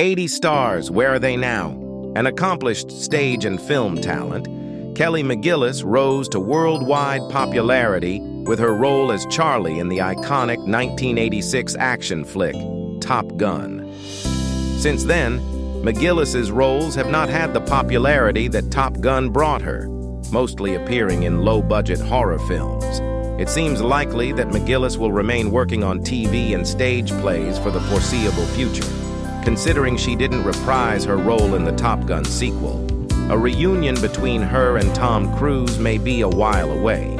80 stars, where are they now? An accomplished stage and film talent, Kelly McGillis rose to worldwide popularity with her role as Charlie in the iconic 1986 action flick, Top Gun. Since then, McGillis's roles have not had the popularity that Top Gun brought her, mostly appearing in low-budget horror films. It seems likely that McGillis will remain working on TV and stage plays for the foreseeable future, considering she didn't reprise her role in the Top Gun sequel. A reunion between her and Tom Cruise may be a while away.